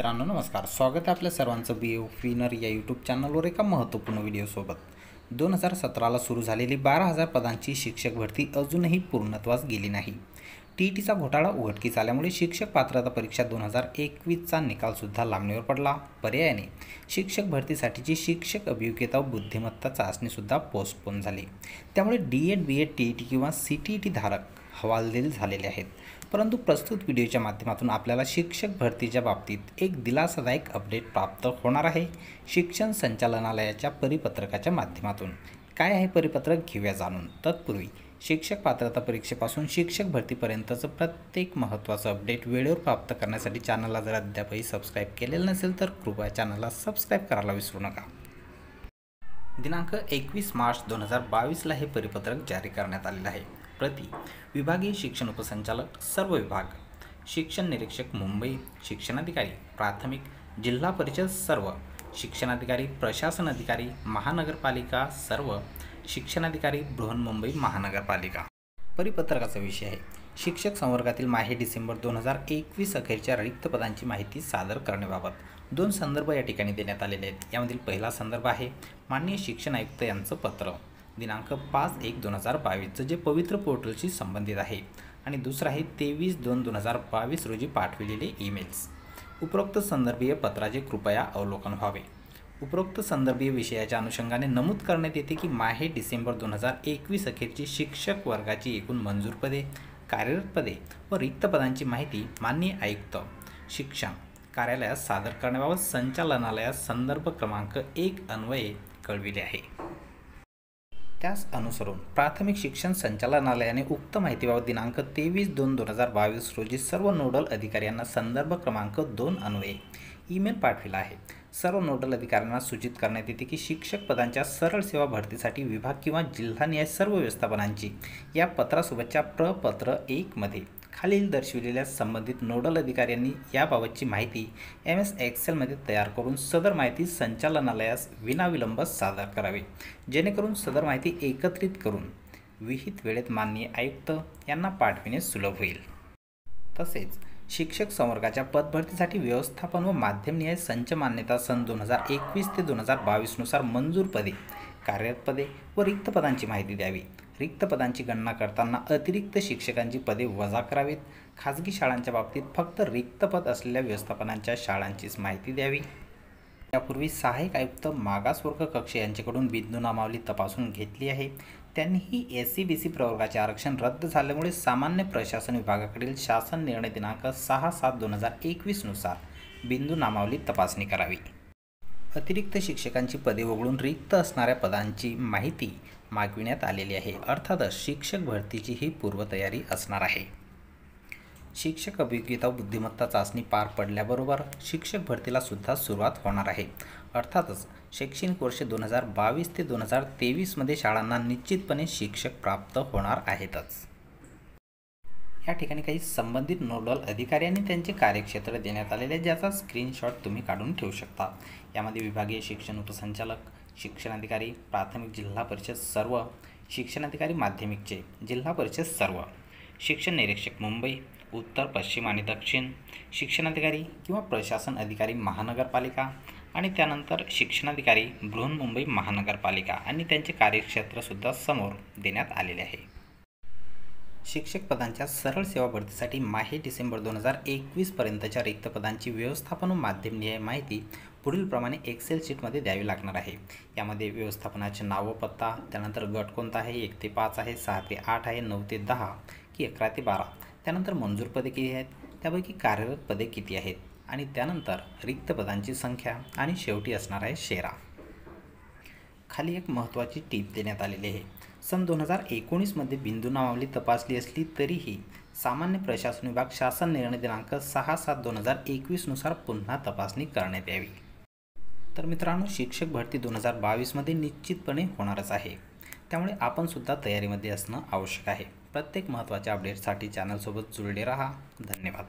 मित्रांनो नमस्कार. स्वागत आहे आपल्या सर्वांचं बी ओ विनर या यूट्यूब चॅनलवर एका महत्त्वपूर्ण व्हिडिओसोबत दोन हजार सतराला सुरू झालेली बारा हजार पदांची शिक्षक भरती अजूनही पूर्णत्वास गेली नाही. टी ई टीचा घोटाळा उघडकीस आल्यामुळे शिक्षक पात्रता परीक्षा दोन हजार एकवीसचा निकालसुद्धा लांबणीवर पडला. पर्यायाने शिक्षक भरतीसाठीची शिक्षक अभियोग्यता व बुद्धिमत्ता चाचणीसुद्धा पोस्टपोन झाली. त्यामुळे D Ed B Ed T E T किंवा सी टी ई टी धारक हवालदिल झालेले आहेत. परंतु प्रस्तुत व्हिडिओच्या माध्यमातून आपल्याला शिक्षक भरतीच्या बाबतीत एक दिलासादायक अपडेट प्राप्त होणार आहे. शिक्षण संचालनालयाच्या परिपत्रकाच्या माध्यमातून. काय आहे परिपत्रक घेऊया जाणून. तत्पूर्वी शिक्षक पात्रता परीक्षेपासून शिक्षक भरतीपर्यंतचं प्रत्येक महत्त्वाचं अपडेट वेळेवर प्राप्त करण्यासाठी चॅनलला जर अद्यापही सबस्क्राईब केलेलं नसेल तर कृपया चॅनलला सबस्क्राईब करायला विसरू नका. दिनांक एकवीस मार्च दोन हजार बावीसला हे परिपत्रक जारी करण्यात आलेलं आहे. प्रति विभागीय शिक्षण उपसंचालक सर्व विभाग शिक्षण निरीक्षक मुंबई शिक्षणाधिकारी प्राथमिक जिल्हा परिषद सर्व शिक्षणाधिकारी प्रशासन अधिकारी महानगरपालिका सर्व शिक्षणाधिकारी बृहन्मुंबई महानगरपालिका. परिपत्रकाचा विषय आहे. शिक्षक संवर्गातील माहे डिसेंबर दोन हजार एकवीस अखेरच्या रिक्त पदांची माहिती सादर करण्याबाबत दोन संदर्भ या ठिकाणी देण्यात आलेले आहेत. यामधील पहिला संदर्भ आहे माननीय शिक्षण आयुक्त यांचं पत्र. दिनांक पाच एक दोन हजार बावीसचं जे पवित्र पोर्टलशी संबंधित आहे. आणि दुसरं आहे तेवीस दोन दोन हजार बावीस रोजी पाठविलेले ईमेल्स. उपरोक्त संदर्भीय पत्राचे कृपया अवलोकन व्हावे. उपरोक्त संदर्भीय विषयाच्या अनुषंगाने नमूद करण्यात येते की माहे डिसेंबर दोन हजार एकवीस अखेरची शिक्षक वर्गाची एकूण मंजूर पदे कार्यरत पदे व रिक्त पदांची माहिती मान्य आयुक्त शिक्षण कार्यालयात सादर करण्याबाबत संचालनालयास संदर्भ क्रमांक एक अन्वये कळविले आहे. त्यास अनुसरून प्राथमिक शिक्षण संचालनालयाने उक्त माहितीबाबत दिनांक तेवीस दोन दोन हजार बावीस रोजी सर्व नोडल अधिकाऱ्यांना संदर्भ क्रमांक दोन अन्वये ईमेल पाठविला आहे. सर्व नोडल अधिकाऱ्यांना सूचित करण्यात येते की शिक्षक पदांच्या सरळ सेवा भरतीसाठी विभाग किंवा जिल्हानिहाय सर्व व्यवस्थापनांची या पत्रासोबतच्या प्रपत्र एकमध्ये खालील दर्शविलेल्या संबंधित नोडल अधिकाऱ्यांनी याबाबतची माहिती एम एस एक्सेलमध्ये तयार करून सदर माहिती संचालनालयास विनाविलंब सादर करावी. जेणेकरून सदर माहिती एकत्रित करून विहित वेळेत माननीय आयुक्त यांना पाठविणे सुलभ होईल. तसेच शिक्षक संवर्गाच्या पदभरतीसाठी व्यवस्थापन व माध्यमनिहाय संच मान्यता सन दोन हजार एकवीस ते दोन हजार बावीसनुसार मंजूर पदे कार्यरत पदे व रिक्त पदांची माहिती द्यावी. रिक्त पदांची गणना करताना अतिरिक्त शिक्षकांची पदे वजा करावीत. खाजगी शाळांच्या बाबतीत फक्त रिक्त पद असलेल्या व्यवस्थापनांच्या शाळांचीच माहिती द्यावी. यापूर्वी सहाय्यक आयुक्त मागासवर्ग कक्ष यांच्याकडून बिंदू नामावली तपासून घेतली आहे. त्यांनीही एस सी बी सी प्रवर्गाचे आरक्षण रद्द झाल्यामुळे सामान्य प्रशासन विभागाकडील शासन निर्णय दिनांक सहा सात दोन हजार एकवीसनुसार बिंदू नामावली तपासणी करावी. अतिरिक्त शिक्षकांची पदे वगळून रिक्त असणाऱ्या पदांची माहिती मागविण्यात आलेली आहे. अर्थातच शिक्षक भरतीची ही पूर्वतयारी असणार आहे. शिक्षक अभियोग्यता बुद्धिमत्ता चाचणी पार पडल्याबरोबर शिक्षक भरतीला सुद्धा सुरुवात होणार आहे. अर्थातच शैक्षणिक वर्ष दोन हजार बावीस ते दोन हजार तेवीसमध्ये शाळांना निश्चितपणे शिक्षक प्राप्त होणार आहेतच. या ठिकाणी काही संबंधित नोडल अधिकाऱ्यांनी त्यांचे कार्यक्षेत्र देण्यात आलेले ज्याचा स्क्रीनशॉट तुम्ही काढून ठेवू शकता. यामध्ये विभागीय शिक्षण उपसंचालक शिक्षणाधिकारी प्राथमिक जिल्हा परिषद सर्व शिक्षणाधिकारी माध्यमिकचे जिल्हा परिषद सर्व शिक्षण निरीक्षक मुंबई उत्तर पश्चिम आणि दक्षिण शिक्षणाधिकारी किंवा प्रशासन अधिकारी महानगरपालिका आणि त्यानंतर शिक्षणाधिकारी बृहन्मुंबई महानगरपालिका आणि त्यांचे कार्यक्षेत्रसुद्धा समोर देण्यात आलेले आहे. शिक्षक पदांच्या सरळ सेवा भरतीसाठी माहे डिसेंबर दोन हजार एकवीसपर्यंतच्या रिक्त पदांची व्यवस्थापन व माध्यमनिहाय माहिती पुढीलप्रमाणे एक्सेल शीटमध्ये द्यावी लागणार आहे. यामध्ये व्यवस्थापनाचे नावं पत्ता त्यानंतर गट कोणता आहे एक ते पाच आहे सहा ते आठ आहे नऊ ते दहा की अकरा ते बारा त्यानंतर मंजूर पदे किती आहेत त्यापैकी कार्यरत पदे किती आहेत आणि त्यानंतर रिक्त पदांची संख्या आणि शेवटी असणार आहे शेरा. खाली एक महत्त्वाची टीप देण्यात आलेली आहे. सन दोन हजार एकोणीसमध्ये बिंदू नामावली तपासली असली तरीही सामान्य प्रशासन विभाग शासन निर्णय दिनांक सहा सात दोन हजार एकवीसनुसार पुन्हा तपासणी करण्यात यावी. तर मित्रांनो शिक्षक भरती दोन हजार बावीसमध्ये निश्चितपणे होणारच आहे. त्यामुळे आपणसुद्धा तयारीमध्ये असणं आवश्यक आहे. प्रत्येक महत्त्वाच्या अपडेटसाठी चॅनलसोबत जुळले राहा. धन्यवाद.